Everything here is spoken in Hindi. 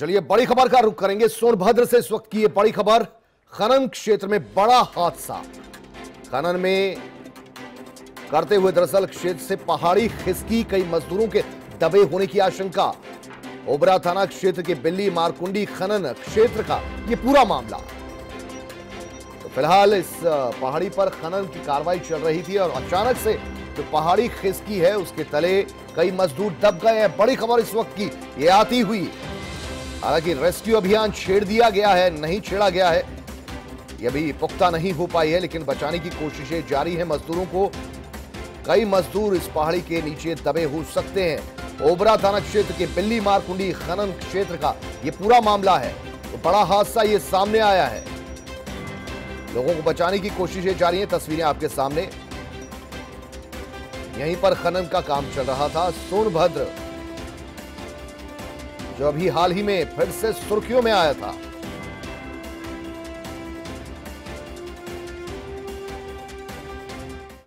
चलिए, बड़ी खबर का रुख करेंगे। सोनभद्र से इस वक्त की ये बड़ी खबर, खनन क्षेत्र में बड़ा हादसा। खनन में करते हुए दरअसल क्षेत्र से पहाड़ी खिसकी कई मजदूरों के दबे होने की आशंका। ओबरा थाना क्षेत्र के बिल्ली मारकुंडी खनन क्षेत्र का यह पूरा मामला। तो फ़िलहाल इस पहाड़ी पर खनन की कार्रवाई चल रही थी और अचानक से जो पहाड़ी खिसकी है, उसके तले कई मजदूर दब गए हैं। बड़ी खबर इस वक्त की, ये आती हुई। हालाँकि रेस्क्यू अभियान छेड़ दिया गया है, नहीं छेड़ा गया है। यह भी पुख्ता नहीं हो पाई है, लेकिन बचाने की कोशिशें जारी है। मजदूरों को कई मजदूर इस पहाड़ी के नीचे दबे हो सकते हैं। ओबरा थाना क्षेत्र के बिल्ली मारकुंडी खनन क्षेत्र का यह पूरा मामला है। तो बड़ा हादसा ये सामने आया है। लोगों को बचाने की कोशिशें जारी हैं। तस्वीरें आपके सामने। यहीं पर खनन का काम चल रहा था। सोनभद्र जो अभी हाल ही में फिर से सुर्खियों में आया था।